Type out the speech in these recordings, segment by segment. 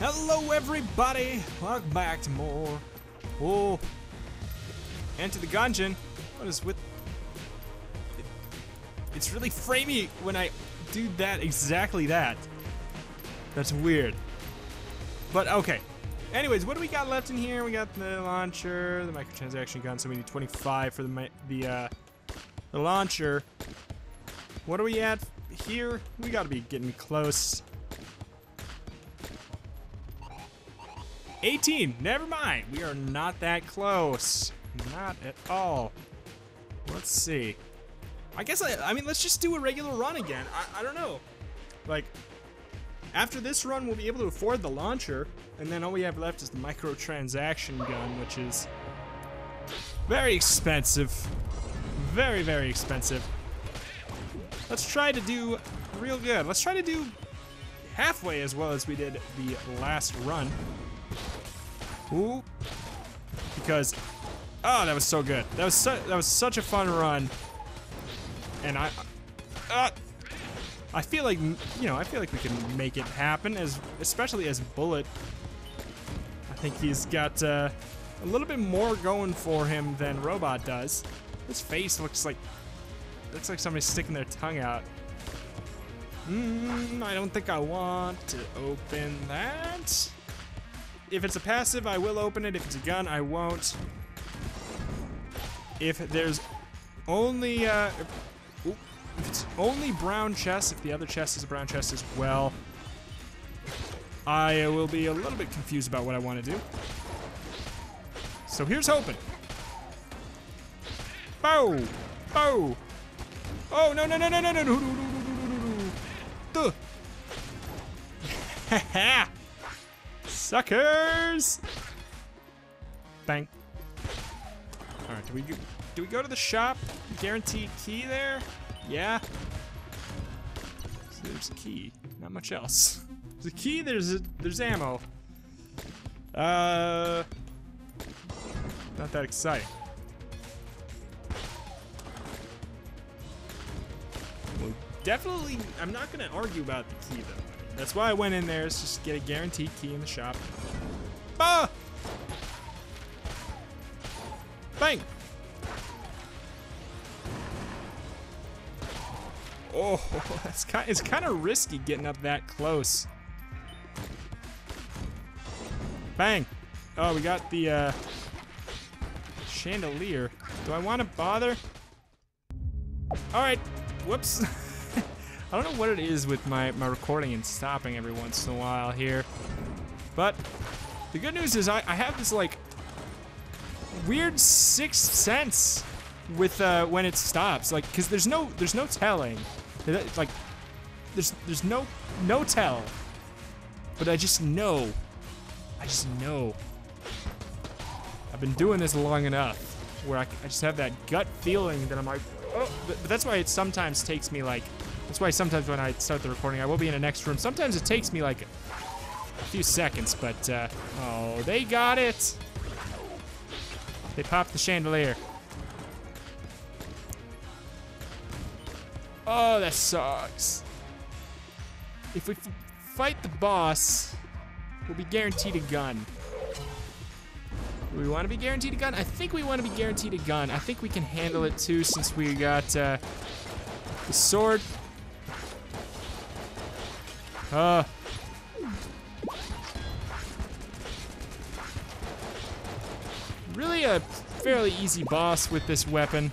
Hello, everybody. Welcome back to more. Oh, enter the gungeon. What is with? It, it's really framey when I do that. Exactly that. That's weird. But okay. Anyways, what do we got left in here? We got the launcher, the microtransaction gun. So we need 25 for the the uh, the launcher. What are we at here? We gotta be getting close. 18. Never mind. We are not that close. Not at all. Let's see. I guess I. I mean, let's just do a regular run again. I, I don't know. Like, after this run, we'll be able to afford the launcher, and then all we have left is the microtransaction gun, which is very expensive. Very, very expensive. Let's try to do real good. Let's try to do halfway as well as we did the last run. Ooh. Because, oh, that was so good. That was su that was such a fun run. And I, uh, I feel like you know I feel like we can make it happen as especially as Bullet. I think he's got uh, a little bit more going for him than Robot does. His face looks like looks like somebody's sticking their tongue out. Mm, I don't think I want to open that. If it's a passive, I will open it. If it's a gun, I won't. If there's only uh, if, it's only brown chest, if the other chest is a brown chest as well, I will be a little bit confused about what I want to do. So here's hoping. Bow! Bow! Oh, no, no, no, no, no, no, no, no, no, no, no, no, no. Suckers! Bang. All right, do we go, do we go to the shop? Guaranteed key there? Yeah. So there's a key. Not much else. There's a key. There's a, there's ammo. Uh, not that exciting. Definitely. I'm not gonna argue about the key though. That's why I went in there, is just get a guaranteed key in the shop. Ah! Bang! Oh, that's kind, it's kind of risky getting up that close. Bang! Oh, we got the uh, chandelier. Do I want to bother? All right. Whoops. I don't know what it is with my, my recording and stopping every once in a while here. But the good news is I, I have this like weird sixth sense with uh, when it stops. Like, cause there's no there's no telling. Like, there's there's no no tell. But I just know. I just know. I've been doing this long enough where I, I just have that gut feeling that I'm like, oh. But, but that's why it sometimes takes me like that's why sometimes when I start the recording, I will be in a next room. Sometimes it takes me like a few seconds, but, uh, oh, they got it. They popped the chandelier. Oh, that sucks. If we fight the boss, we'll be guaranteed a gun. Do we want to be guaranteed a gun? I think we want to be guaranteed a gun. I think we can handle it too since we got uh, the sword uh. Really a fairly easy boss with this weapon.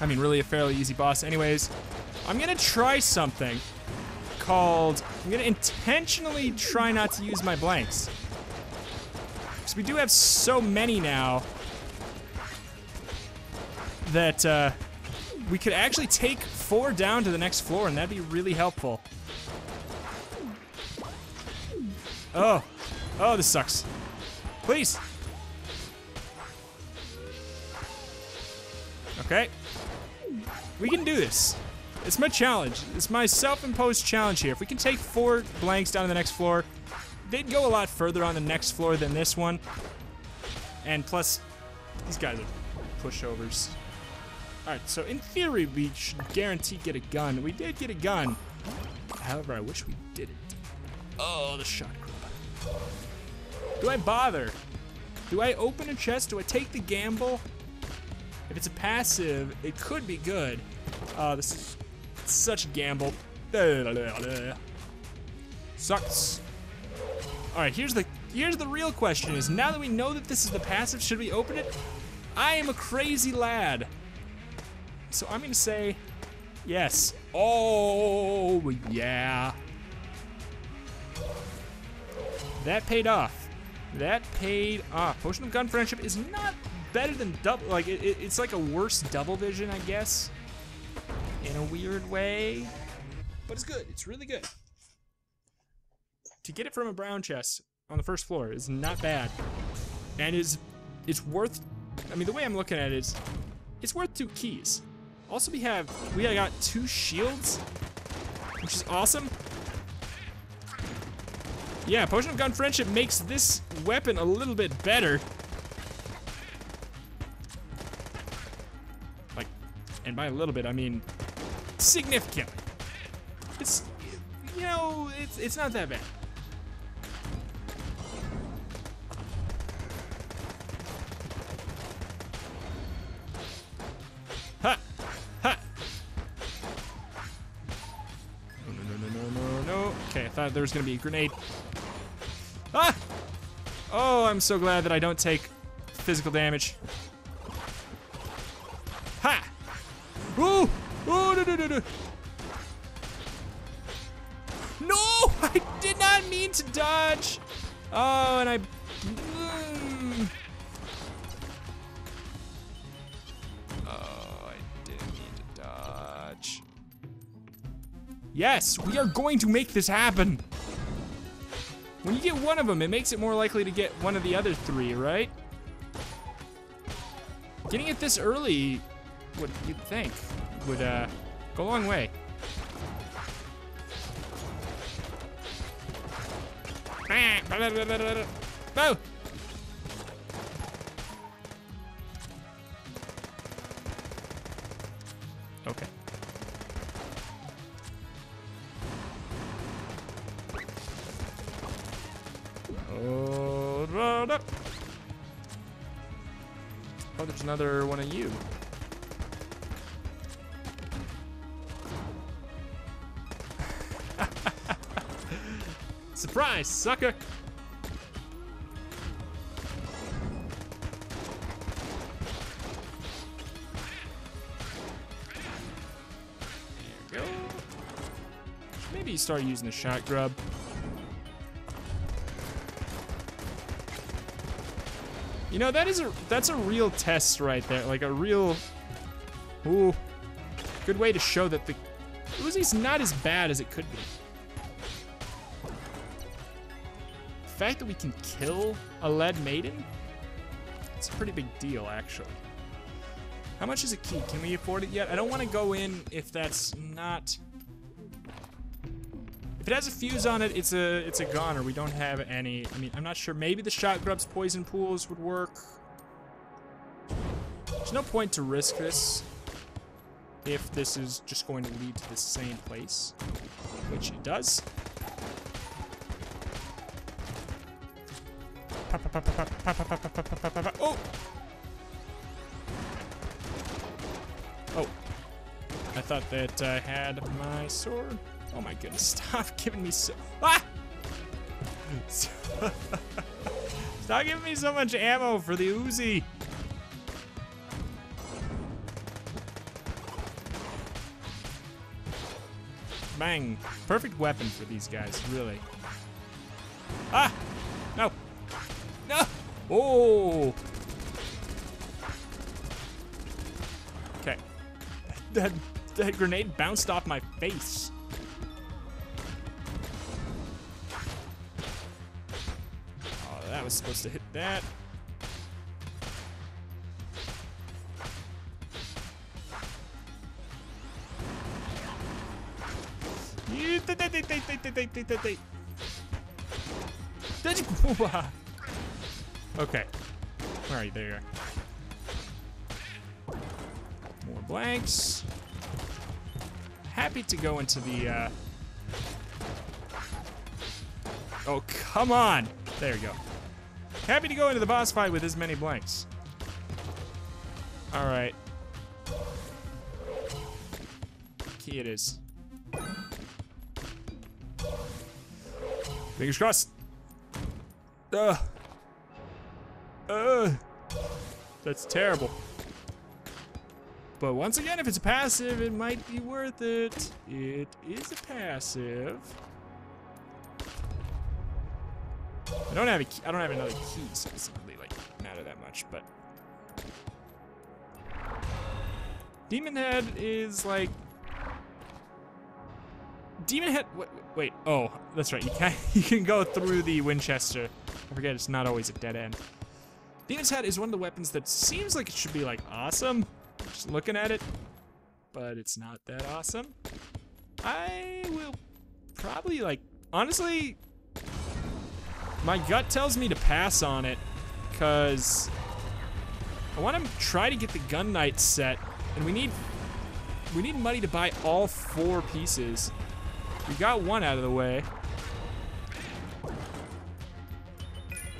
I mean, really a fairly easy boss. Anyways, I'm gonna try something called, I'm gonna intentionally try not to use my blanks. Because we do have so many now that uh, we could actually take four down to the next floor and that'd be really helpful. Oh. Oh, this sucks. Please. Okay. We can do this. It's my challenge. It's my self-imposed challenge here. If we can take four blanks down to the next floor, they'd go a lot further on the next floor than this one. And plus, these guys are pushovers. Alright, so in theory, we should guarantee get a gun. We did get a gun. However, I wish we didn't. Oh, the shotgun. Do I bother? Do I open a chest? Do I take the gamble? If it's a passive, it could be good. Uh, this is such a gamble. Sucks. All right, here's the here's the real question: Is now that we know that this is the passive, should we open it? I am a crazy lad, so I'm gonna say yes. Oh yeah, that paid off. That paid off. Potion of Gun Friendship is not better than double. Like it, it, it's like a worse double vision, I guess, in a weird way. But it's good. It's really good. To get it from a brown chest on the first floor is not bad, and is it's worth. I mean, the way I'm looking at it is, it's worth two keys. Also, we have we got two shields, which is awesome. Yeah, Potion of Gun Friendship makes this weapon a little bit better. Like, and by a little bit, I mean significantly. It's, you know, it's, it's not that bad. No. Okay, I thought there was gonna be a grenade. Ah! Oh, I'm so glad that I don't take physical damage. Ha! Ooh! Oh, no, no, no, no. No! I did not mean to dodge! Oh, and I... Yes, we are going to make this happen! When you get one of them, it makes it more likely to get one of the other three, right? Getting it this early, what you'd think, would uh, go a long way. Oh! Sucker! There you go. Maybe start using the Shotgrub. You know, that is a that's a real test right there. Like a real Ooh. Good way to show that the Uzi's not as bad as it could be. Fact that we can kill a lead maiden, it's a pretty big deal, actually. How much is a key? Can we afford it yet? I don't want to go in if that's not. If it has a fuse on it, it's a it's a goner. We don't have any. I mean, I'm not sure. Maybe the Shotgrub's poison pools would work. There's no point to risk this if this is just going to lead to the same place, which it does. Oh! Oh. I thought that I had my sword. Oh my goodness, stop giving me so- Ah! Stop giving me so much ammo for the Uzi. Bang. Perfect weapon for these guys, really. Ah! Oh! Okay. That, that grenade bounced off my face. Oh, that was supposed to hit that. Okay. Alright, there you are. More blanks. Happy to go into the, uh... Oh, come on. There you go. Happy to go into the boss fight with as many blanks. All right. Key it is. Fingers crossed. Ugh. Ugh. That's terrible. But once again, if it's a passive, it might be worth it. It is a passive. I don't have a key, I don't have another key, really like matter that much. But Demon Head is like Demon Head. Wait, wait, oh, that's right. You can you can go through the Winchester. I forget it's not always a dead end. Demon's Head is one of the weapons that seems like it should be like awesome. Just looking at it, but it's not that awesome. I will probably like honestly. My gut tells me to pass on it, cause I want to try to get the Gun Knight set, and we need we need money to buy all four pieces. We got one out of the way.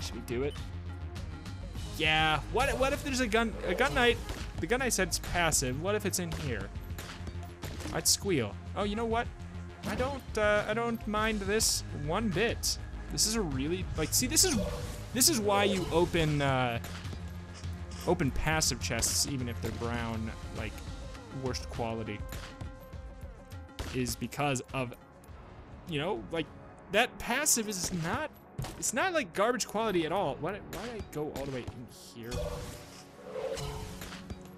Should we do it? Yeah. What? What if there's a gun? A gun knight. The gun knight said it's passive. What if it's in here? I'd squeal. Oh, you know what? I don't. Uh, I don't mind this one bit. This is a really like. See, this is this is why you open uh, open passive chests, even if they're brown, like worst quality, is because of you know, like that passive is not it's not like garbage quality at all. Why, why did I go all the way in here?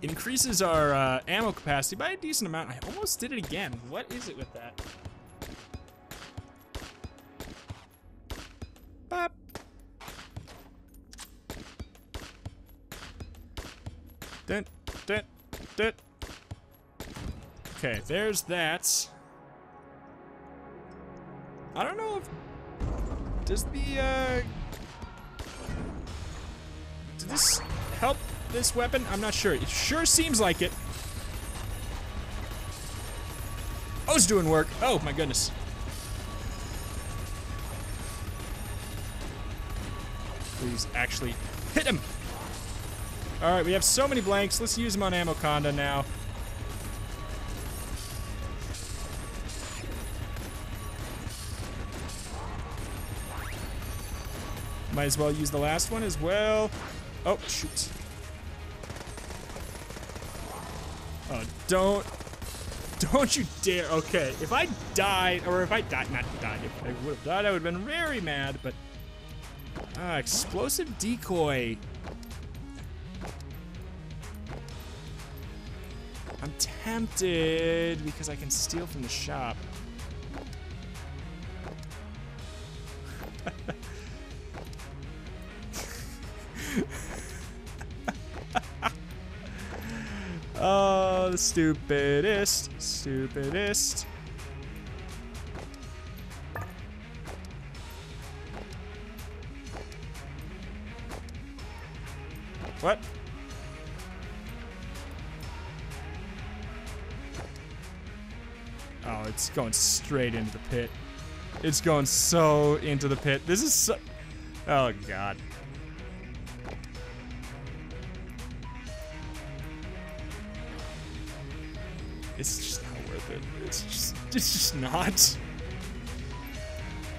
Increases our uh, ammo capacity by a decent amount. I almost did it again. What is it with that? Bop. Dun, dun, dun. Okay, there's that. I don't know if... Does the, uh... Does this help this weapon? I'm not sure. It sure seems like it. Oh, it's doing work. Oh, my goodness. Please, actually, hit him! Alright, we have so many blanks. Let's use them on Ammoconda now. Might as well use the last one as well. Oh, shoot. Oh, don't. Don't you dare. Okay, if I died, or if I died, not died, if I would have died, I would have been very mad, but. Ah, explosive decoy. I'm tempted because I can steal from the shop. Stupidest, stupidest. What? Oh, it's going straight into the pit. It's going so into the pit. This is so... Oh, God. It's just, it's just not.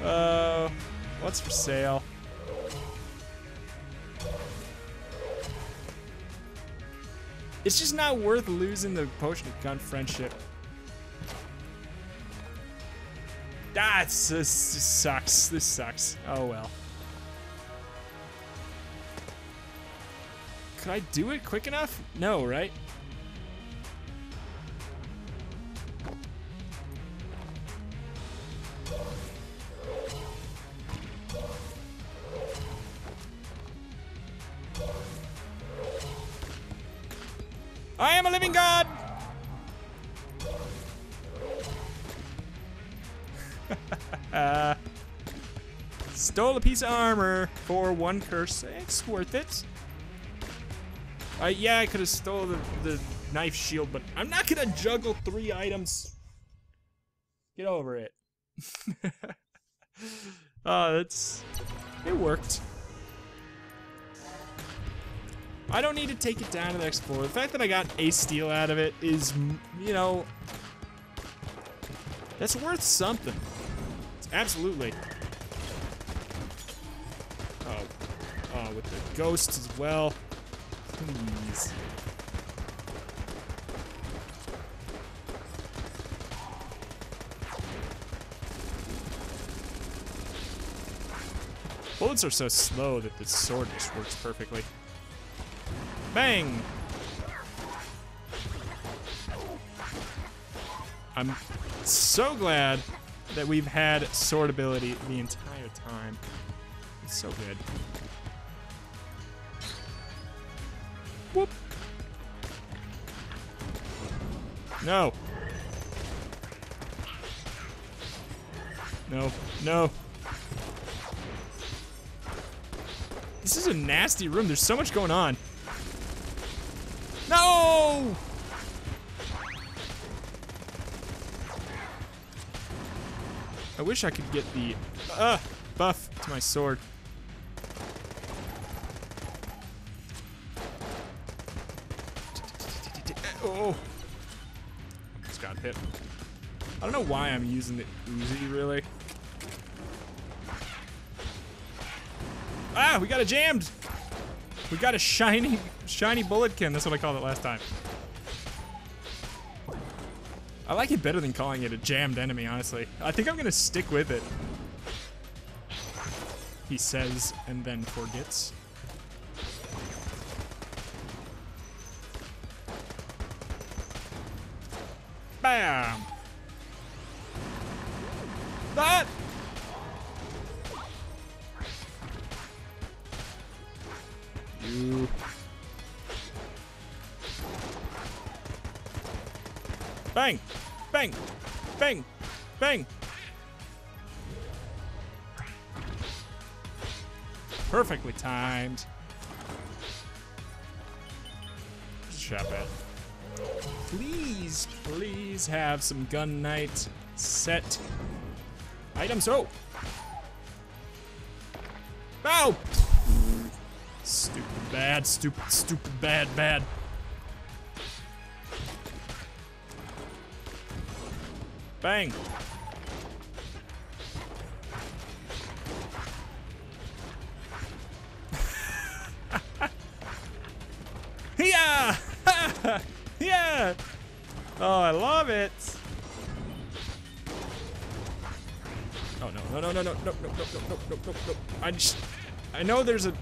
Uh, what's for sale? It's just not worth losing the potion of gun friendship. Ah, this, this sucks. This sucks. Oh well. Could I do it quick enough? No, right? Armor for one curse. It's worth it. Uh, yeah, I could have stole the, the knife shield, but I'm not gonna juggle three items. Get over it. Oh, that's it worked. I don't need to take it down to the floor. The fact that I got a steal out of it is, you know, that's worth something. It's absolutely. Oh, with the ghost as well. Please. Bullets are so slow that the sword just works perfectly. Bang! I'm so glad that we've had sword ability the entire. It's so good. Whoop. No. No. No. This is a nasty room. There's so much going on. No! I wish I could get the uh, buff to my sword. Hit. I don't know why I'm using the Uzi, really. Ah, we got it jammed! We got a shiny, shiny bulletkin. That's what I called it last time. I like it better than calling it a jammed enemy, honestly. I think I'm gonna stick with it. He says and then forgets. That! You. Bang! Bang! Bang! Bang! Perfectly timed. Shop it. Please, please have some gun knight set items. Oh! Ow! Stupid bad, stupid, stupid bad, bad. Bang! nope, nope, nope, nope, nope. I just, I know there's a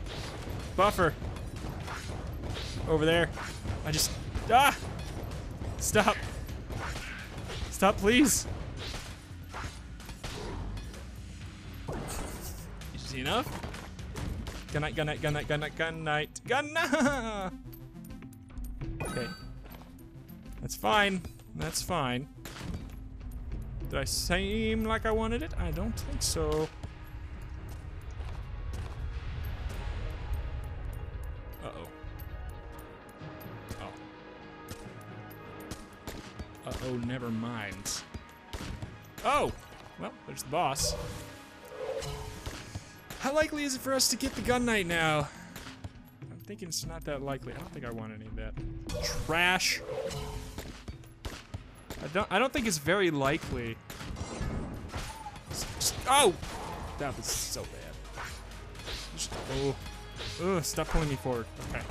buffer over there. I just, ah! Stop. Stop, please. You see enough? Gun Knight, gun knight, gun knight, gun knight, gun knight, gun knight! Okay. That's fine. That's fine. Did I seem like I wanted it? I don't think so. Uh-oh, never mind. Oh! Well, there's the boss. How likely is it for us to get the gun knight now? I'm thinking it's not that likely. I don't think I want any of that. Trash. I don't I don't think it's very likely. Oh! That was so bad. Oh. Ugh, stop pulling me forward. Okay.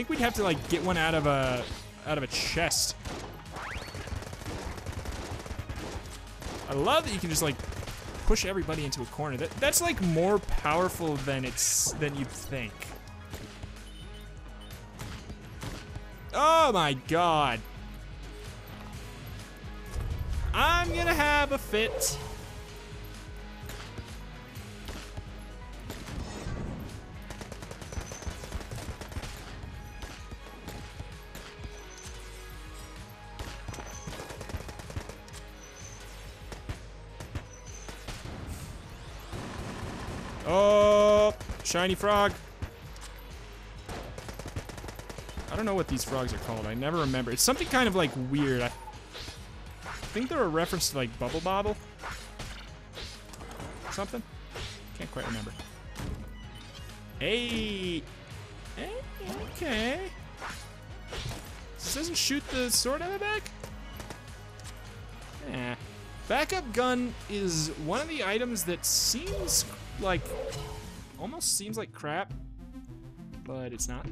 Think we'd have to like get one out of a out of a chest. I love that you can just like push everybody into a corner. That that's like more powerful than it's than you'd think. Oh my god. I'm gonna have a fit. Shiny frog. I don't know what these frogs are called. I never remember. It's something kind of like weird. I think they're a reference to like Bubble Bobble. Something? Can't quite remember. Hey! Hey, okay. This doesn't shoot the sword out of the back? Eh. Backup gun is one of the items that seems like, almost seems like crap, but it's not.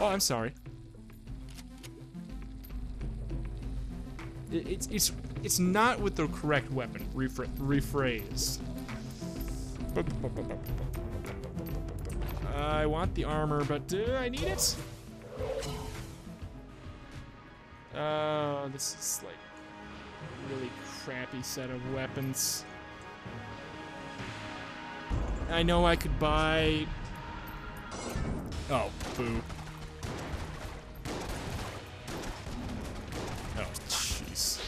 Oh, I'm sorry. It, it's it's it's not with the correct weapon. Rephr rephrase. I want the armor, but do I need it? Uh, this is like really crappy set of weapons. I know I could buy. Oh, boo. Oh, jeez.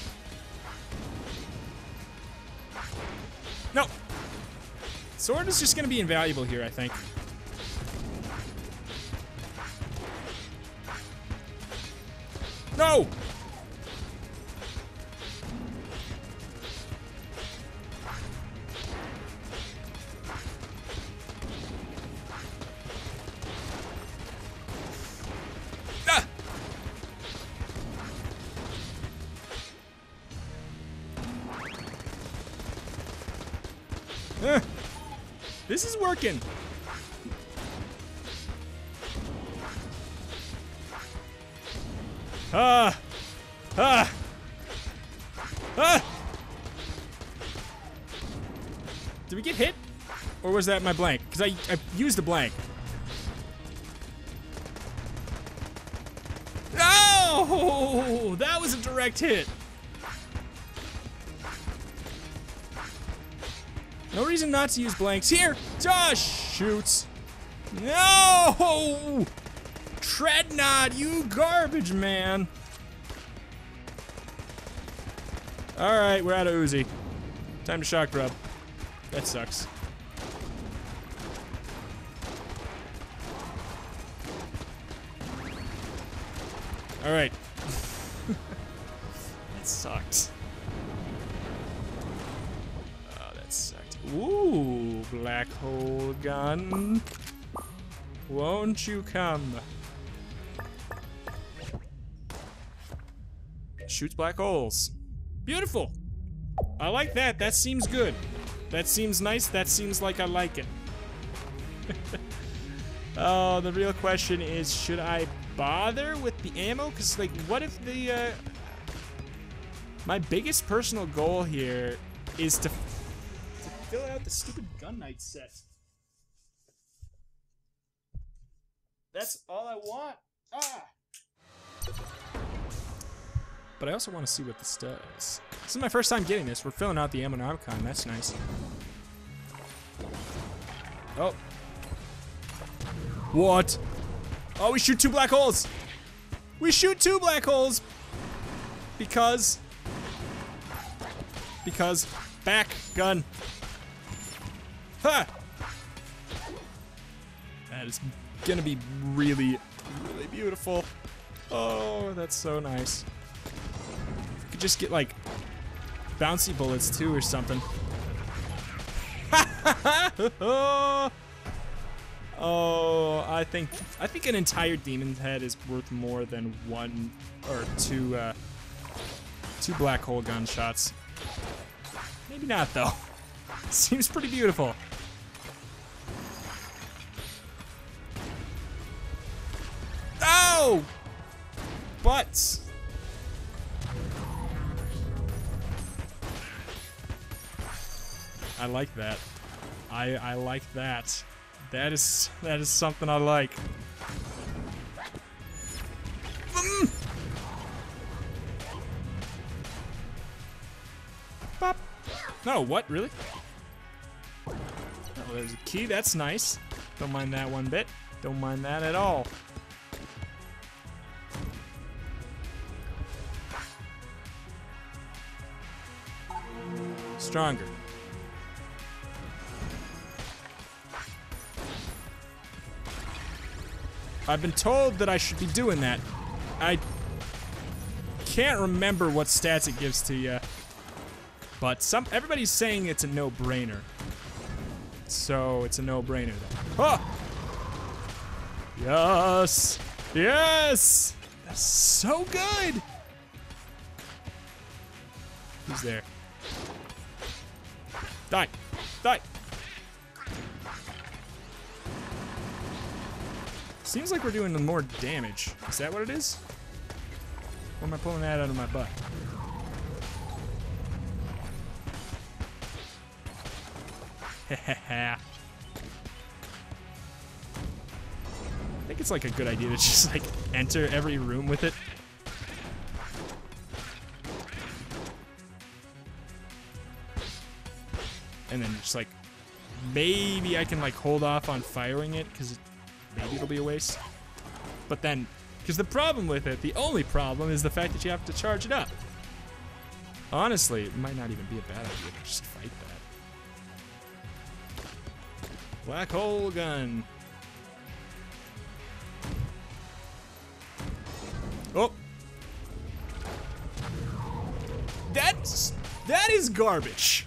No! Sword is just gonna be invaluable here, I think. No! That my blank? Because I, I used a blank. No! That was a direct hit. No reason not to use blanks. Here! Josh shoots. No! Treadnaught, you garbage man. Alright, we're out of Uzi. Time to shock drop. That sucks. Alright. that sucked. Oh, ah, that sucked. Ooh, black hole gun. Won't you come? Shoots black holes. Beautiful. I like that. That seems good. That seems nice. That seems like I like it. oh, the real question is, should I bother with the ammo? Because, like, what if the, uh... My biggest personal goal here is to, to fill out the stupid gun knight set. That's all I want. Ah! But I also want to see what this does. This is my first time getting this. We're filling out the ammo Ammonomicon. That's nice. Oh. What? Oh, we shoot two black holes. We shoot two black holes. Because. Because. Back. Gun. Ha! That is gonna be really, really beautiful. Oh, that's so nice could just get like bouncy bullets too or something. oh, I think I think an entire demon head is worth more than one or two uh, two black hole gunshots. Maybe not though. Seems pretty beautiful. Oh! Butts! I like that. I I like that. That is that is something I like. Mm. No, what? Really? Oh, there's a key. That's nice. Don't mind that one bit. Don't mind that at all. Stronger. I've been told that I should be doing that. I can't remember what stats it gives to you. But some everybody's saying it's a no-brainer. So it's a no-brainer then. Oh! Yes! Yes! That's so good! Who's there? Die! Die! Seems like we're doing more damage. Is that what it is? Or am I pulling that out of my butt? I think it's like a good idea to just like enter every room with it. And then just like maybe I can like hold off on firing it because maybe it'll be a waste. But then, because the problem with it, the only problem is the fact that you have to charge it up. Honestly, it might not even be a bad idea to just fight that. Black hole gun. Oh. That's that is garbage.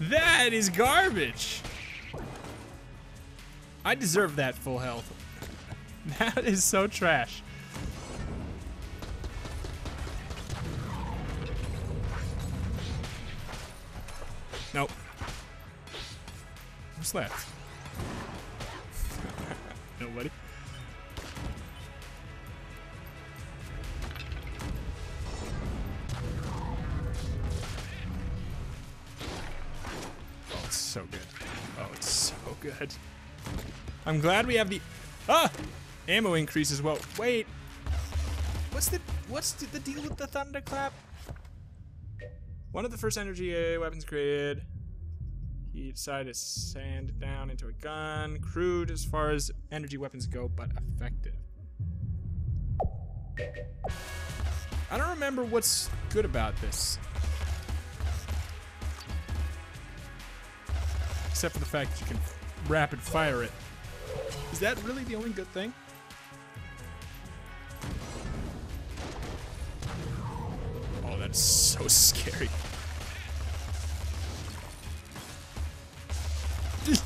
That is garbage. I deserve that full health. That is so trash. Nope. Who's left? Nobody. Oh, it's so good. Oh, it's so good. I'm glad we have the ah ammo increase as well. Wait, what's the what's the, deal with the thunderclap? One of the first energy weapons created. He decided to sand down into a gun. Crude as far as energy weapons go, but effective. I don't remember what's good about this. Except for the fact that you can rapid fire it. Is that really the only good thing? Oh, that's so scary.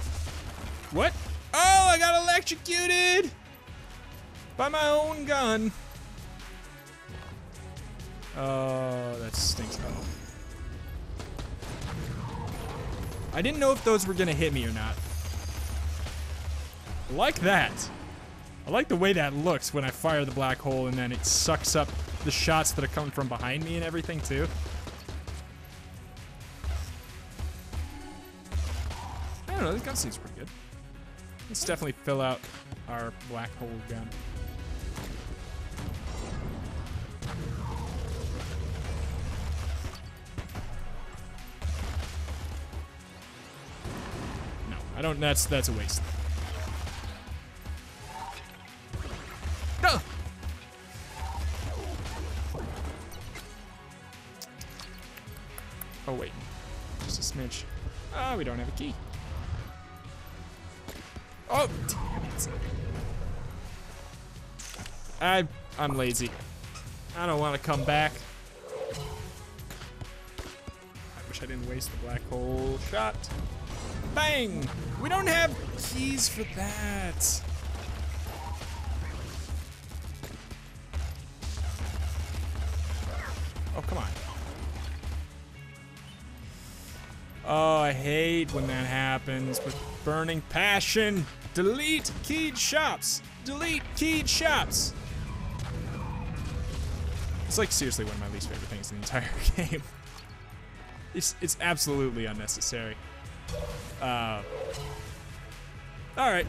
What? Oh, I got electrocuted! By my own gun. Oh, that stinks. Oh. I didn't know if those were gonna hit me or not. I like that. I like the way that looks when I fire the black hole and then it sucks up the shots that are coming from behind me and everything too. I don't know, this gun seems pretty good. Let's definitely fill out our black hole gun. No, I don't. That's that's a waste. We don't have a key. Oh, damn it. I, I'm lazy. I don't want to come back. I wish I didn't waste the black hole shot. Bang! We don't have keys for that. Oh, come on. Oh, I hate when that happens with burning passion. Delete keyed shops. Delete keyed shops. It's like seriously one of my least favorite things in the entire game. It's it's absolutely unnecessary. Uh, all right.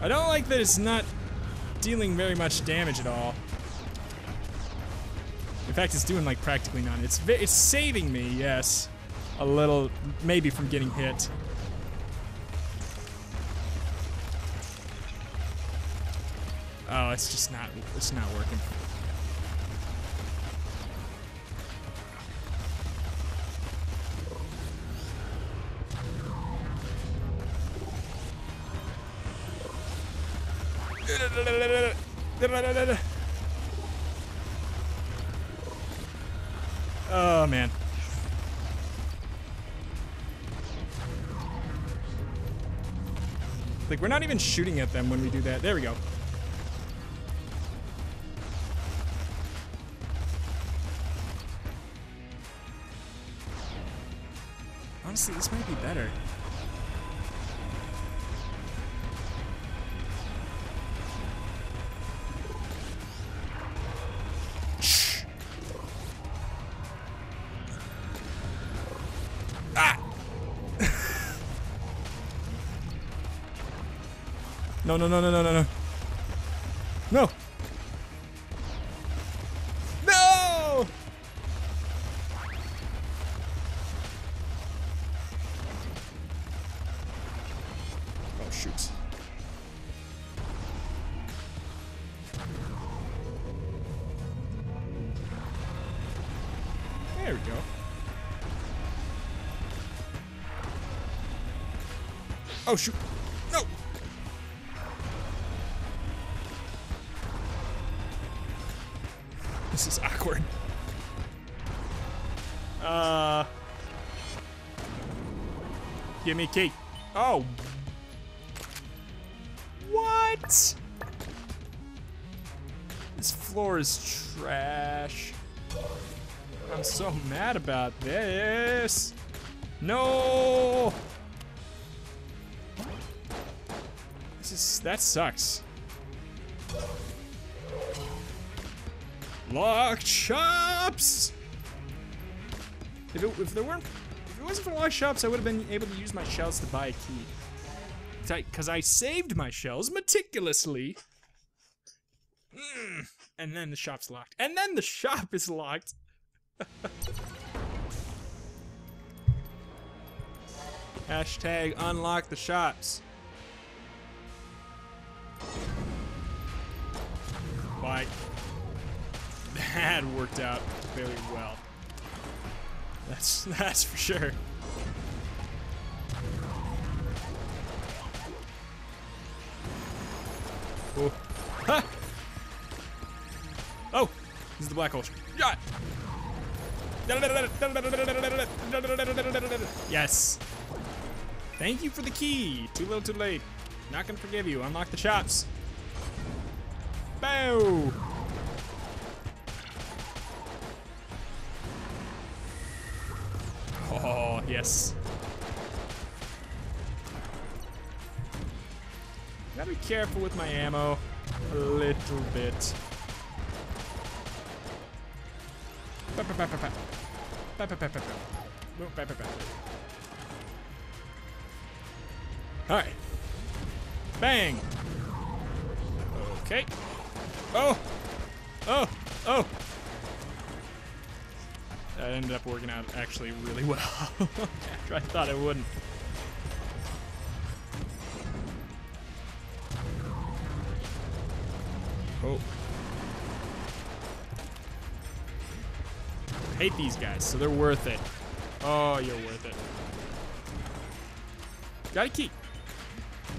I don't like that it's not dealing very much damage at all. In fact, it's doing like practically none. It's it's saving me, yes, a little, maybe from getting hit. Oh, it's just not. It's not working. Not even shooting at them when we do that. There we go. Honestly, this might be better. No, no, no, no, no, no, no. No. No! Oh, shoot. There we go. Oh, shoot. Me key. Oh. What? This floor is trash. I'm so mad about this. No. This is that sucks. Locked shops. If, it, if there weren't, wasn't for locked shops, I would have been able to use my shells to buy a key. Because I saved my shells meticulously. Mm. And then the shop's locked. And then the shop is locked. Hashtag unlock the shops. Like, that worked out very well. That's that's for sure. Oh. Ha! Oh! This is the black hole. Yeah! Yes. Thank you for the key. Too little, too late. Not gonna forgive you. Unlock the shops. Bow. Yes. Gotta be careful with my ammo. A little bit. Pa, pa, pa, working out actually really well. After I thought it wouldn't. Oh. Hate these guys, so they're worth it. Oh, you're worth it. Got a key.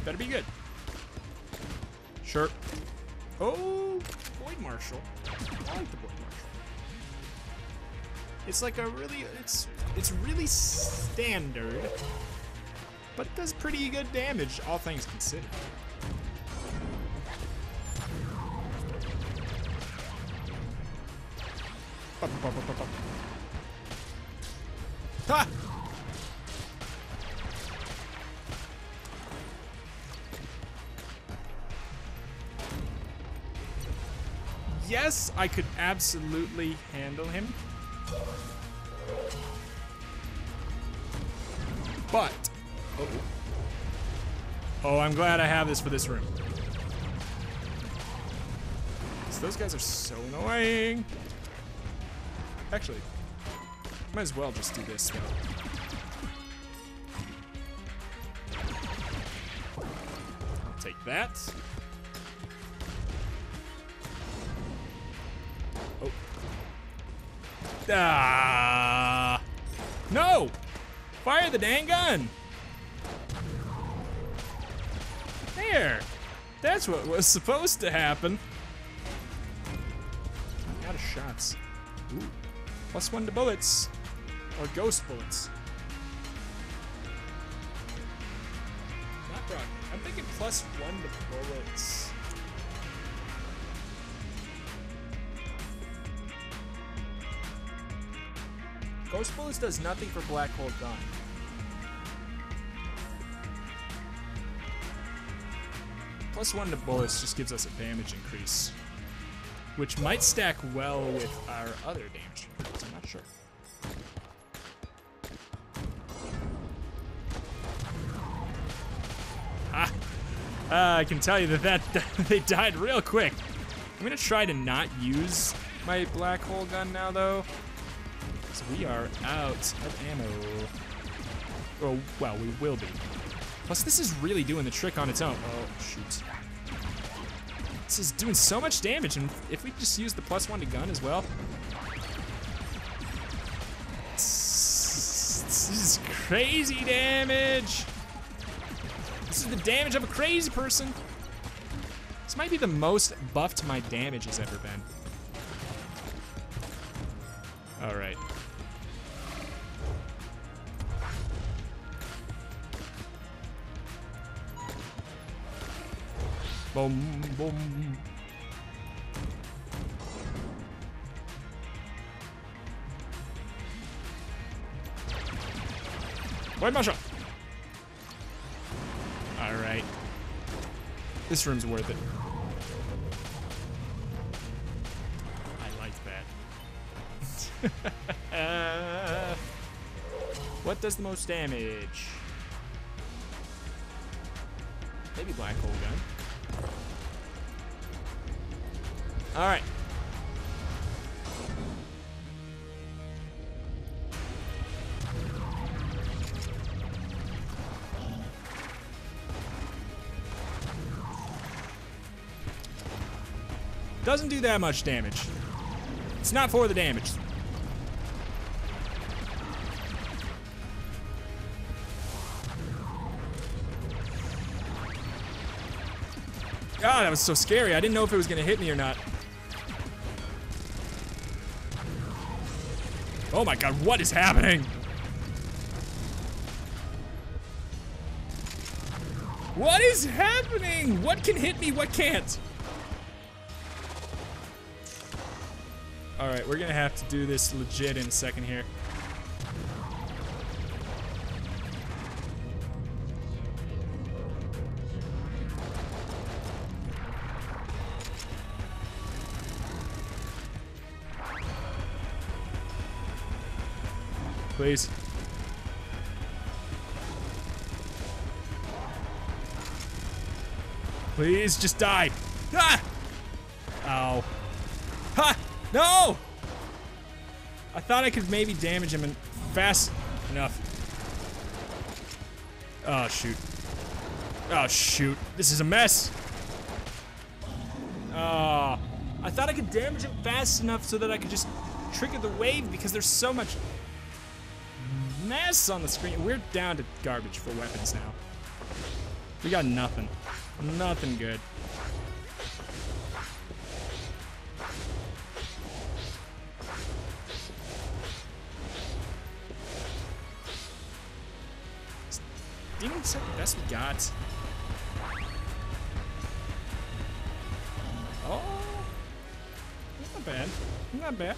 Better be good. Sure. Oh, Void Marshal. I like the Marshal. It's like a really, it's it's really standard, but it does pretty good damage, all things considered. Ha! Yes, I could absolutely handle him. But... -oh. oh, I'm glad I have this for this room. Because those guys are so annoying. Actually, might as well just do this, though. take that. Oh. Ah! Fire the dang gun! There! That's what was supposed to happen. Out of shots. Ooh. Plus one to bullets. Or ghost bullets. Not Brock. I'm thinking plus one to bullets. Bullets does nothing for black hole gun. Plus one to bullets just gives us a damage increase. Which might stack well with our other damage I'm not sure. Ah, uh, I can tell you that, that they died real quick. I'm gonna try to not use my black hole gun now though. We are out of ammo. Oh, well, we will be. Plus, this is really doing the trick on its own. Oh, shoot. This is doing so much damage, and if we just use the plus one to gun as well. This is crazy damage. This is the damage of a crazy person. This might be the most buffed my damage has ever been. All right. Boom, boom. Wait, Masha. All right. This room's worth it. I like that. what does the most damage? Maybe black hole gun. All right. Doesn't do that much damage. It's not for the damage. God, that was so scary. I didn't know if it was gonna hit me or not. Oh my god, what is happening? What is happening? What can hit me, what can't? Alright, we're gonna have to do this legit in a second here. Please. Please, just die. Ah! Ow. Ha! No! I thought I could maybe damage him fast enough. Oh, shoot. Oh, shoot. This is a mess. Oh. I thought I could damage him fast enough so that I could just trigger the wave because there's so much mess on the screen. We're down to garbage for weapons now. We got nothing. Nothing good. Said the best we got. Oh, not bad. Not bad.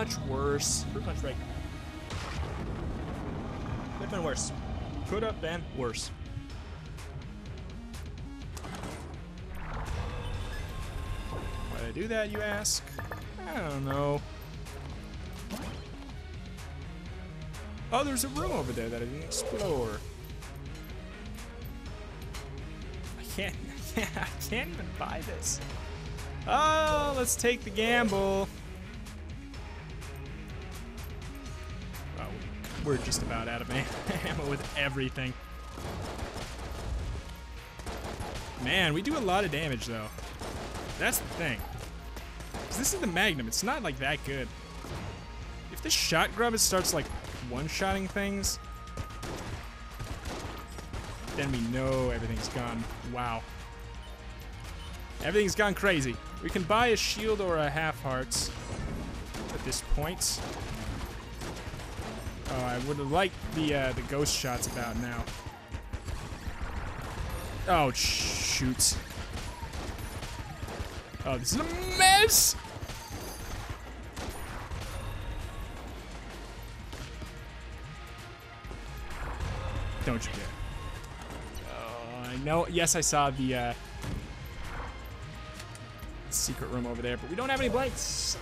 Much worse. Pretty much right. Could have been worse. Could have been worse. Why did I do that, you ask? I don't know. Oh, there's a room over there that I didn't explore. I can't, I can't, I can't even buy this. Oh, let's take the gamble. We're just about out of ammo with everything. Man, we do a lot of damage though. That's the thing. This is the Magnum. It's not like that good. If this Shotgrub starts like one-shotting things, then we know everything's gone. Wow. Everything's gone crazy. We can buy a shield or a half hearts at this point. Oh, I would have liked the uh, the ghost shots about now. Oh, shoot. Oh, this is a mess! Don't you dare. Oh, I know. Yes, I saw the uh, secret room over there, but we don't have any blanks.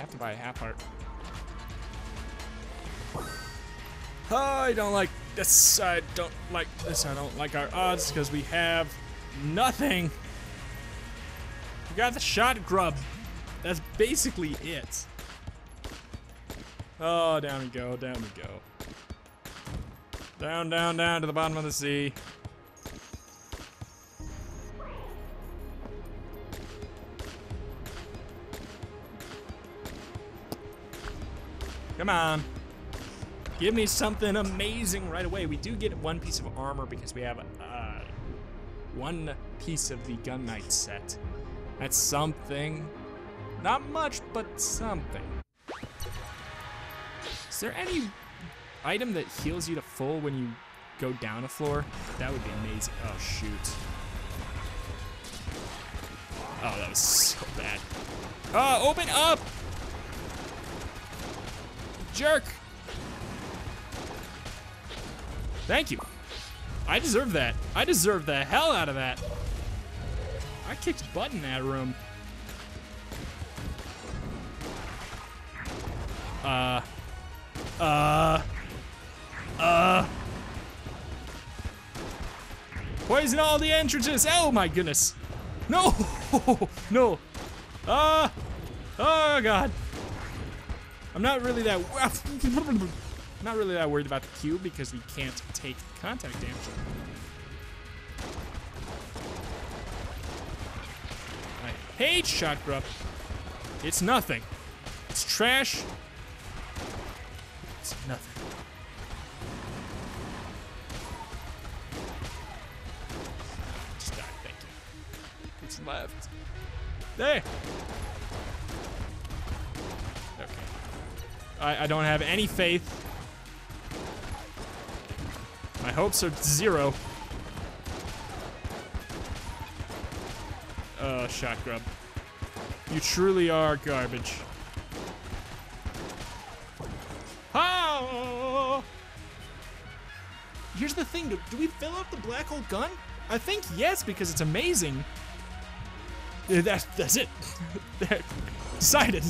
Have to buy a half heart. I don't like this. I don't like this. I don't like our odds because we have nothing. We got the Shotgrub. That's basically it. Oh, down we go, down we go. Down, down, down to the bottom of the sea. Come on. Give me something amazing right away. We do get one piece of armor because we have uh, one piece of the Gun Knight set. That's something. Not much, but something. Is there any item that heals you to full when you go down a floor? That would be amazing. Oh, shoot. Oh, that was so bad. Oh, open up! Jerk! Thank you. I deserve that. I deserve the hell out of that. I kicked butt in that room. Uh. Uh. Uh. Poison all the entrances. Oh my goodness. No. no. Uh, oh god. I'm not really that. Not really that worried about the cube because we can't take contact damage. I hate Shotgrub. It's nothing. It's trash. It's nothing. Just die, thank you. It's left. There. I, I don't have any faith my hopes are zero. Oh, Shotgrub. You truly are garbage. Oh! Here's the thing, do, we fill up the black hole gun? I think yes, because it's amazing. That, that's it. Decided.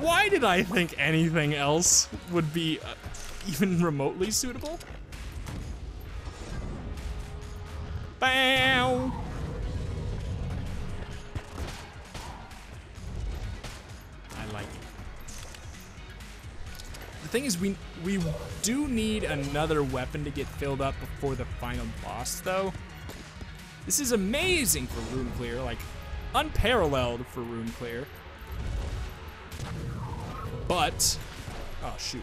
Why did I think anything else would be uh, even remotely suitable? Bow! I like it. The thing is, we we do need another weapon to get filled up before the final boss, though. This is amazing for Rune Clear, like unparalleled for Rune Clear. But, oh shoot.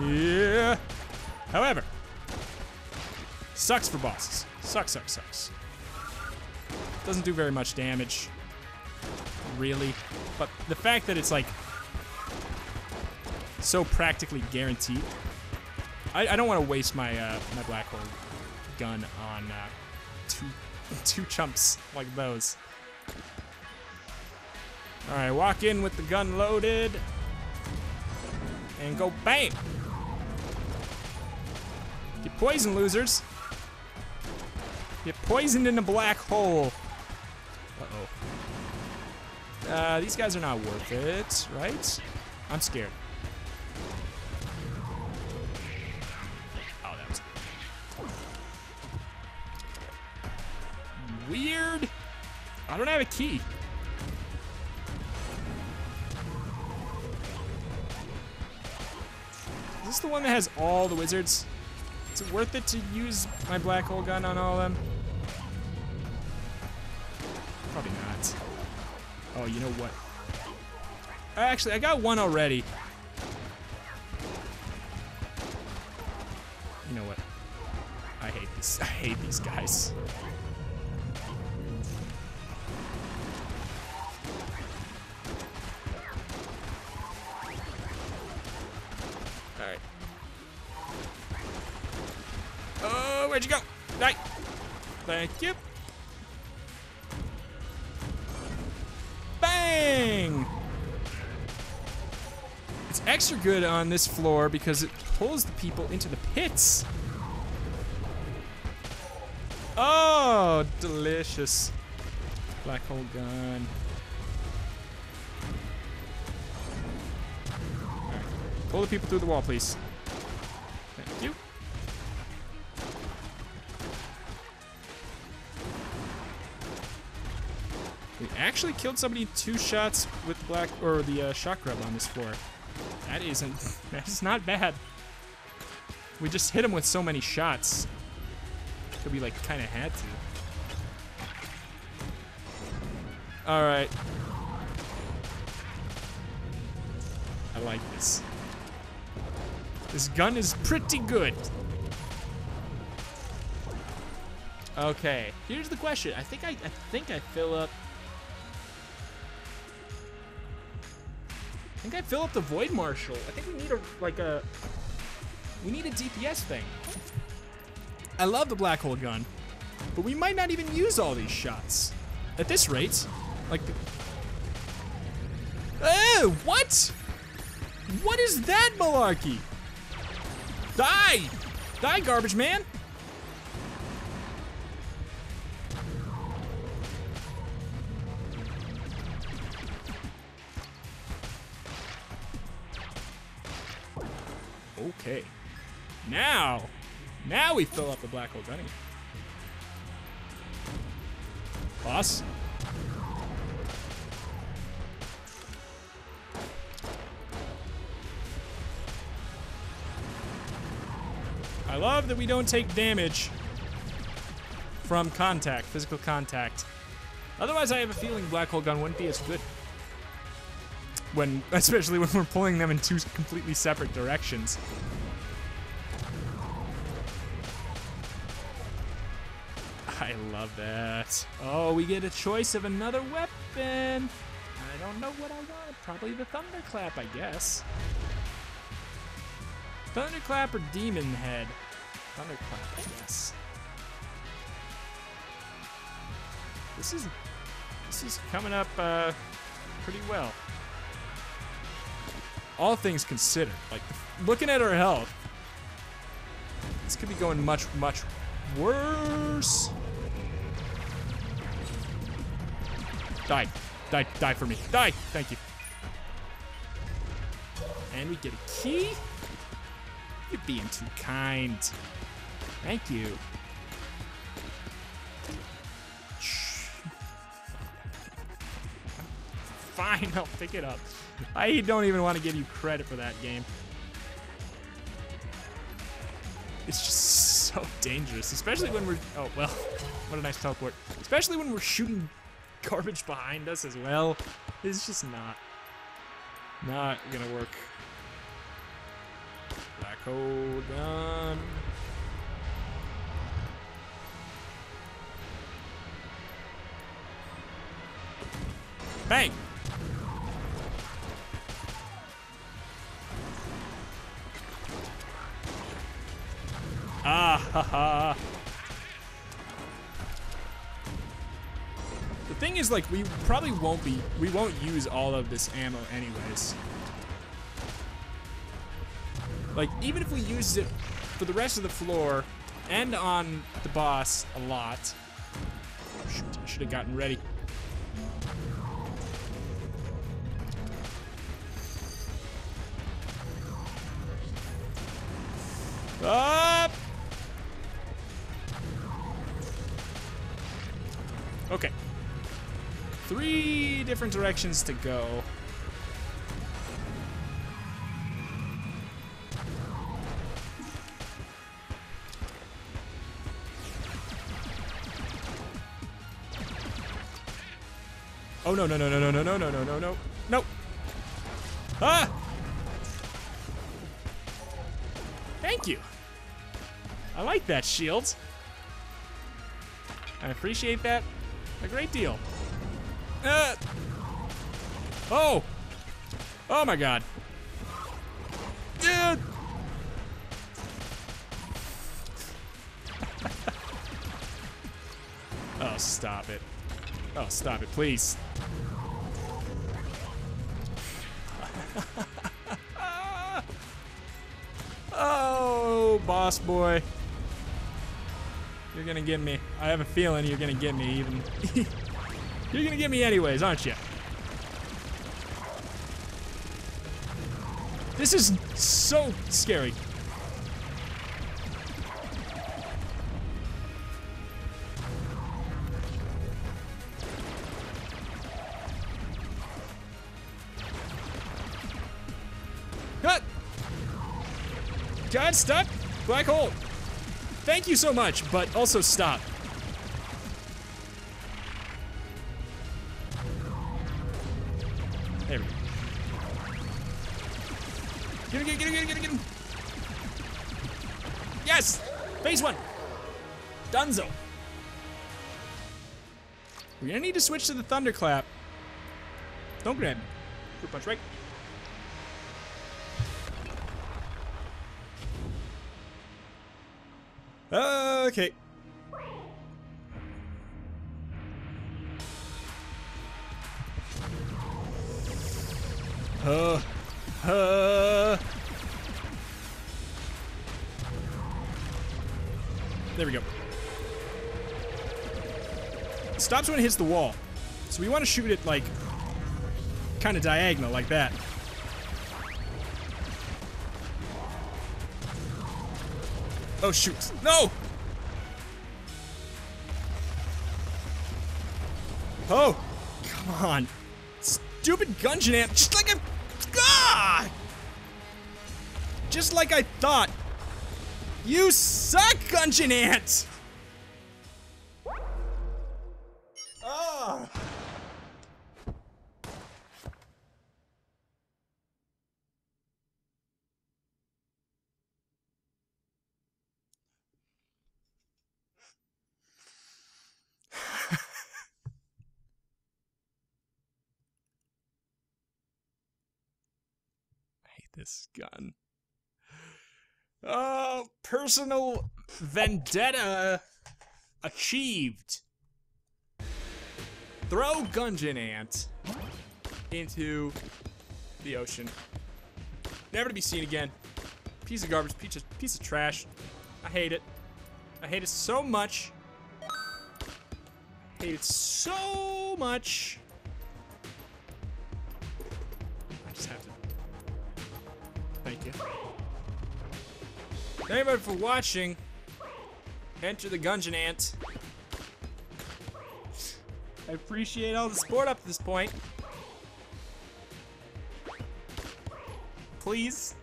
Yeah. However, sucks for bosses. Sucks, sucks, sucks. Doesn't do very much damage, really. But the fact that it's like so practically guaranteed. I, I don't want to waste my uh, my black hole gun on uh, two two chumps like those. All right, walk in with the gun loaded. And go bang. Get poisoned, losers. Get poisoned in a black hole. Uh-oh. Uh, these guys are not worth it, right? I'm scared. Oh, that was... weird. I don't have a key. Is this the one that has all the wizards? Is it worth it to use my black hole gun on all of them? Probably not. Oh, you know what? Actually, I got one already. You know what? I hate this. I hate these guys. Where'd you go? Right. Thank you. Bang! It's extra good on this floor because it pulls the people into the pits. Oh, delicious. Black hole gun. Pull the people through the wall, please. Actually killed somebody two shots with black or the uh, Shotgrub on this floor. That isn't. That's not bad. We just hit him with so many shots. That we like kind of had to. All right. I like this. This gun is pretty good. Okay, here's the question. I think I, I think I fill up. I fill up the void marshal. I think we need a like a. We need a DPS thing. I love the black hole gun, but we might not even use all these shots. At this rate, like. Oh, what? What is that malarkey? Die! Die, garbage man! Okay. Now, now we fill up the black hole gunning. Boss. I love that we don't take damage from contact, physical contact. Otherwise, I have a feeling black hole gun wouldn't be as good. When, especially when we're pulling them in two completely separate directions. I love that. Oh, we get a choice of another weapon. I don't know what I want. Probably the thunderclap, I guess. Thunderclap or Demon Head? Thunderclap, I guess. This is this is coming up uh, pretty well. All things considered, like looking at our health, this could be going much, much worse. Die, die, die for me. Die. Thank you. And we get a key. You're being too kind. Thank you. Fine, I'll pick it up. I don't even want to give you credit for that game. It's just so dangerous, especially when we're. Oh, well, what a nice teleport. Especially when we're shooting garbage behind us as well. It's just not. Not gonna work. Black hole gun. Bang! Ah ha ha. The thing is, like, we probably won't be, we won't use all of this ammo anyways. Like, even if we use it for the rest of the floor and on the boss a lot. I should have gotten ready. Directions to go. Oh no no no no no no no no no no no no! Ah! Thank you. I like that shield. I appreciate that a great deal. Uh. Oh! Oh my god. Dude! oh, stop it. Oh, stop it, please. oh, boss boy. You're gonna get me. I have a feeling you're gonna get me even. you're gonna get me anyways, aren't you? This is so scary. Cut! God, stop! Black hole! Thank you so much, but also stop. Switch to the Thunderclap. Don't grab. Fruit punch, right? Okay. Stops when it hits the wall. So we want to shoot it like kind of diagonal like that. Oh shoot. No! Oh! Come on. Stupid Gungeon Ant. Just like I... Ah! Just like I thought. You suck, Gungeon Ant! Gun. Oh, personal vendetta achieved. Throw Gungeon Ant into the ocean. Never to be seen again. Piece of garbage, piece of, piece of trash. I hate it. I hate it so much. I hate it so much. Thank everybody for watching. Enter the Gungeon Ant. I appreciate all the support up to this point. Please.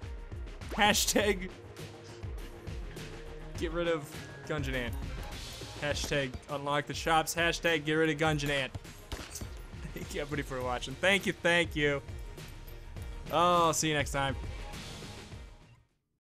Hashtag get rid of Gungeon Ant. Hashtag unlock the shops. Hashtag get rid of Gungeon Ant. Thank you everybody for watching. Thank you, thank you. Oh, see you next time.